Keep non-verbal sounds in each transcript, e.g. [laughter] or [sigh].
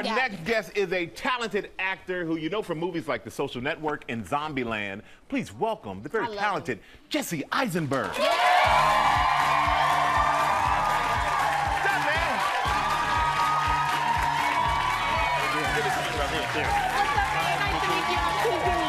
Our Yeah. next guest is a talented actor who you know from movies like The Social Network and Zombieland. Please welcome the very I love talented Jesse Eisenberg. What's up, man? What's up, man? Nice to meet you.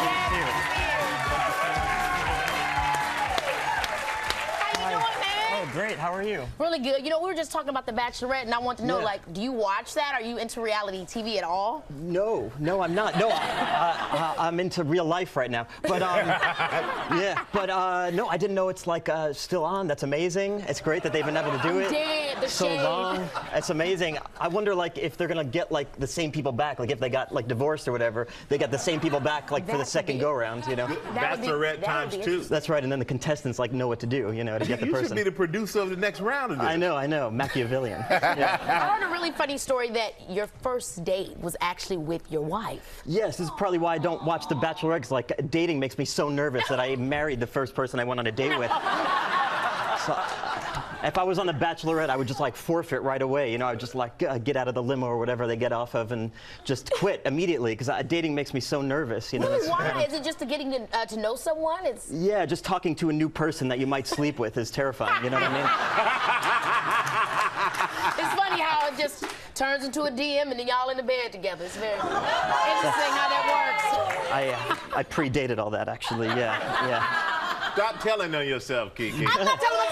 Great. How are you? Really good. You know, we were just talking about The Bachelorette, and I want to know, Yeah. like, do you watch that? Are you into reality TV at all? No, no, I'm not. No, I, uh, I'm into real life right now. But um, [laughs] yeah, but uh, no, I didn't know it's like uh, still on. That's amazing. It's great that they've been able to do it Dead, the so shade. long. It's amazing. I wonder like if they're gonna get like the same people back. Like if they got like divorced or whatever, they got the same people back like for the second be- go round. You know. That would be- Bachelorette times two. That's right. And then the contestants like know what to do. You know, to get the person. You should person. be the producer of the next round of this. I know, I know. Machiavellian. [laughs] Yeah. I heard a really funny story that your first date was actually with your wife. Yes, this is probably why I don't watch The Bachelorette. 'cause, like dating makes me so nervous that I married the first person I went on a date with. [laughs] So, if I was on The Bachelorette, I would just like forfeit right away. You know, I would just like uh, get out of the limo or whatever they get off of and just quit [laughs] immediately because dating makes me so nervous. You know. Really? It's- Why? Is it just getting to, uh, to know someone? It's Yeah, just talking to a new person that you might sleep with is terrifying. You know what I mean? [laughs] It's funny how it just turns into a DM and then y'all in the bed together. It's very interesting how that works. I uh, I predated all that actually. Yeah, yeah. Stop telling on yourself, Kiki.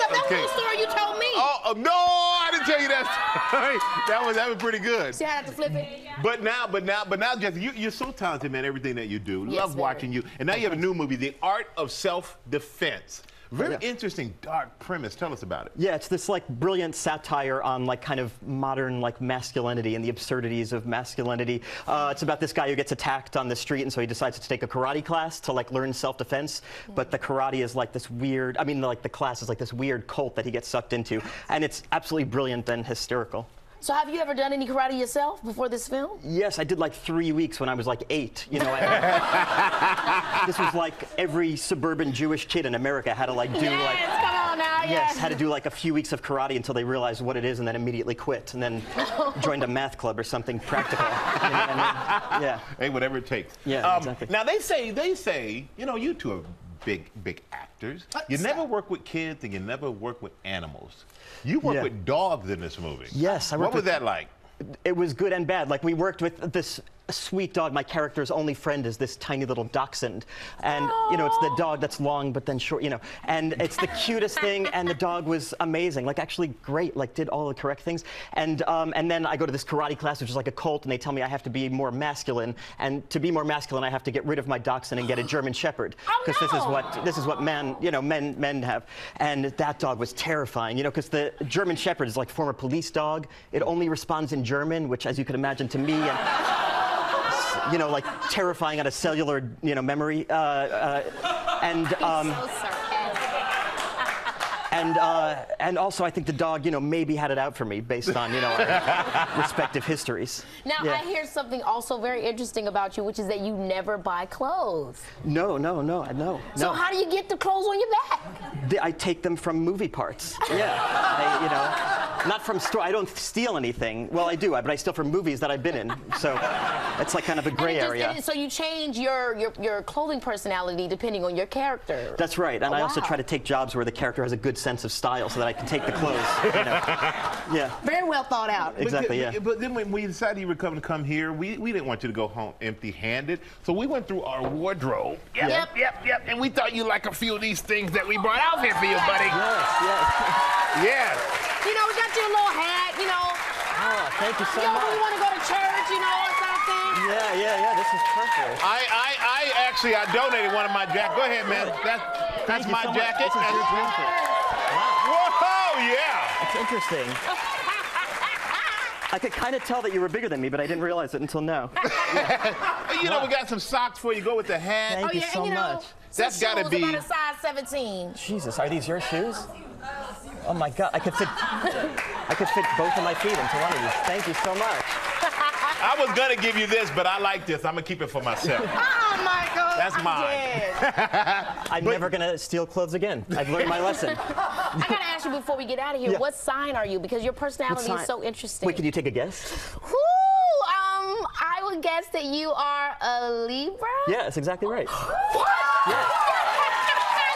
I'm not telling myself that Okay. was the story you told me. Oh, oh, no, I didn't tell you that story. [laughs] that was that was pretty good. See how I had to flip it? But now, but now, but now, Jesse, you, you're so talented, man. Everything that you do, Yes, love very. watching you. And now you have a new movie, The Art of Self-Defense. Very Yeah. interesting, dark premise. Tell us about it. Yeah, it's this like brilliant satire on like kind of modern like masculinity and the absurdities of masculinity. Uh, it's about this guy who gets attacked on the street, and so he decides to take a karate class to like learn self-defense. But the karate is like this weird. I mean, like the class is like this weird cult that he gets sucked into, and it's absolutely brilliant and hysterical. So have you ever done any karate yourself before this film? Yes, I did like three weeks when I was like eight. You know, I, [laughs] this was like every suburban Jewish kid in America had to like do yes, like. come on now. Yes, Yes, had to do like a few weeks of karate until they realized what it is and then immediately quit and then [laughs] joined a math club or something practical. [laughs] You know what I mean? Yeah. Hey, whatever it takes. Yeah, Um, exactly. Now they say, they say, you know, you two are big, big actors. You stop. never work with kids and you never work with animals. You work Yeah. with dogs in this movie. Yes, I What was with- that like? It was good and bad. Like we worked with this sweet dog. My character's only friend is this tiny little dachshund, and you know it's the dog that's long but then short. You know, and it's the cutest thing. And the dog was amazing. Like actually great. Like did all the correct things. And um, and then I go to this karate class, which is like a cult, and they tell me I have to be more masculine. And to be more masculine, I have to get rid of my dachshund and get a German Shepherd, [gasps] Oh, because this is what this is what men you know men men have. And that dog was terrifying. You know, because the German Shepherd is like former police dog. It only responds in German, which, as you can imagine, to me. And, you know, like terrifying on a cellular, you know, memory. Uh, uh, and um, so and uh, and also, I think the dog, you know, maybe had it out for me based on, you know, our [laughs] respective histories. Now Yeah. I hear something also very interesting about you, which is that you never buy clothes. No, no, no, I no, So no. how do you get the clothes on your back? I take them from movie parts. Yeah, [laughs] I, you know, not from store. I don't steal anything. Well, I do, but I steal from movies that I've been in. So it's like kind of a And gray it just- area. and so you change your, your your clothing personality depending on your character. That's right, and Oh, I also try to take jobs where the character has a good sense of style, so that I can take the clothes. You know? [laughs] Yeah, Very well thought out. exactly. But, Yeah. but then when we decided you were coming to come here, we, we didn't want you to go home empty-handed. So we went through our wardrobe. Yep, Yep. yep, yep. And we thought you like a few of these things that we brought out here for you, buddy. Yes, yes. [laughs] Yes. You know, we got you a little hat. You know, Oh, thank you so you know, when you much. want to go to church. You know, that kind of thing. Yeah, yeah, yeah. This is perfect. I, I, I actually, I donated one of my jackets. Go ahead, man. That's, that's my so jacket. This is your That's- jacket. Wow, Whoa, yeah. that's interesting. I could kind of tell that you were bigger than me, but I didn't realize it until now. [laughs] You know, we got some socks for you. Go with the hat. Thank oh you yeah, so you know, much. That's gotta shoes be- about a size 17. Jesus, are these your shoes? Oh my God, I could fit, I could fit both of my feet into one of these. Thank you so much. I was gonna give you this, but I like this. I'm gonna keep it for myself. [laughs] Oh Michael, That's mine. dead. [laughs] I'm never gonna steal clothes again. I've learned my lesson. [laughs] I gotta ask you before we get out of here, Yeah. what sign are you? Because your personality is so interesting. Wait, can you take a guess? Whoo, um, I would guess that you are a Libra? Yeah, that's exactly right. What? Yeah.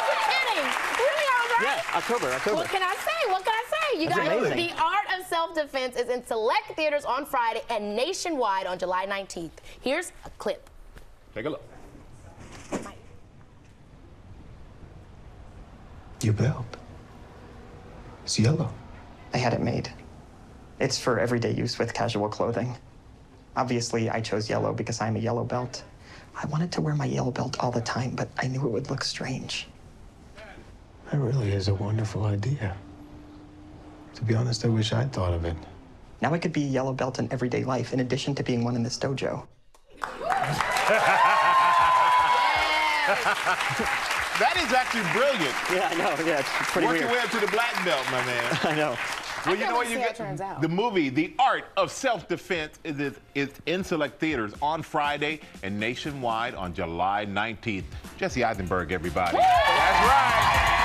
You're kidding. Really, all right? Yeah, October, October. What can I say? What can I say? You That's guys, amazing. The Art of Self-Defense is in select theaters on Friday and nationwide on July 19th. Here's a clip. Take a look. Your belt. It's yellow. I had it made. It's for everyday use with casual clothing. Obviously, I chose yellow because I'm a yellow belt. I wanted to wear my yellow belt all the time, but I knew it would look strange. That really is a wonderful idea. To be honest, I wish I'd thought of it. Now I could be a yellow belt in everyday life, in addition to being one in this dojo. [laughs] That is actually brilliant. Yeah, I know. Yeah, it's pretty Work your weird. way up to the black belt, my man. [laughs] I know. Well, you know what you get. turns out. The movie, The Art of Self-Defense, is, is, is in select theaters on Friday and nationwide on July 19th. Jesse Eisenberg, everybody. That's right.